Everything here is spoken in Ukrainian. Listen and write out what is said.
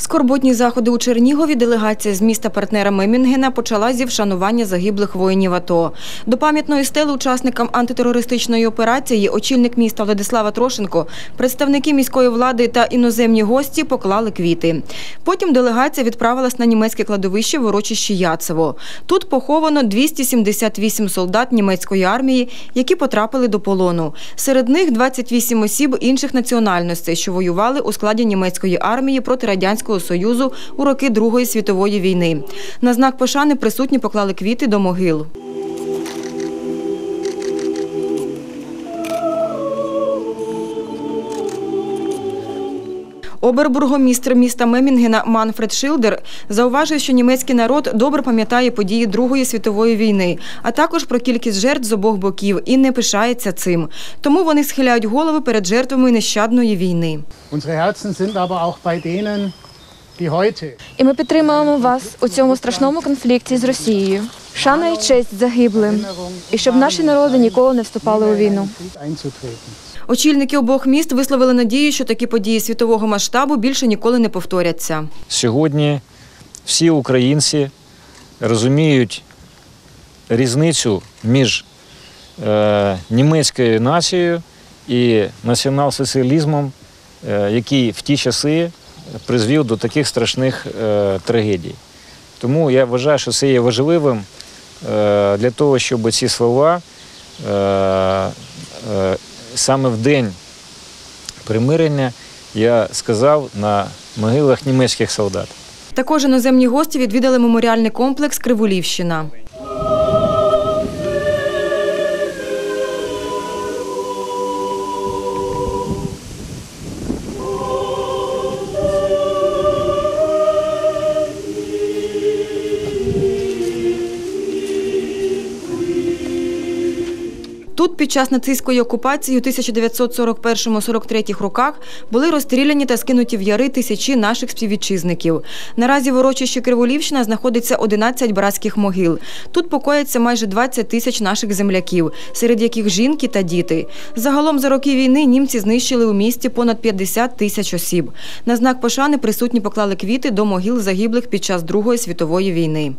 Скорботні заходи у Чернігові делегація з міста партнера Мемінгена почала зі вшанування загиблих воїнів АТО. До пам'ятної стели учасникам антитерористичної операції очільник міста Владислава Трошенко, представники міської влади та іноземні гості поклали квіти. Потім делегація відправилась на німецьке кладовище в урочищі Яцево. Тут поховано 278 солдат німецької армії, які потрапили до полону. Серед них 28 осіб інших національностей, що воювали у складі німецької армії проти радянського союзу у роки Другої світової війни. На знак пошани присутні поклали квіти до могил. Обербургомістр міста Мемінгена Манфред Шилдер зауважив, що німецький народ добре пам'ятає події Другої світової війни, а також про кількість жертв з обох боків і не пишається цим. Тому вони схиляють голови перед жертвами нещадної війни. Unsere Herzen sind aber І ми підтримуємо вас у цьому страшному конфлікті з Росією. Шана і честь загиблим, і щоб наші народи ніколи не вступали у війну. Очільники обох міст висловили надію, що такі події світового масштабу більше ніколи не повторяться. Сьогодні всі українці розуміють різницю між е, німецькою нацією і націонал-соціалізмом, е, який в ті часи призвів до таких страшних е, трагедій. Тому я вважаю, що це є важливим е, для того, щоб ці слова е, саме в день примирення я сказав на могилах німецьких солдат. Також іноземні гості відвідали меморіальний комплекс Криволівщина. Тут під час нацистської окупації у 1941-43 роках були розстріляні та скинуті в яри тисячі наших співвітчизників. Наразі в урочищі Криволівщина знаходиться 11 братських могил. Тут покояться майже 20 тисяч наших земляків, серед яких жінки та діти. Загалом за роки війни німці знищили у місті понад 50 тисяч осіб. На знак пошани присутні поклали квіти до могил загиблих під час Другої світової війни.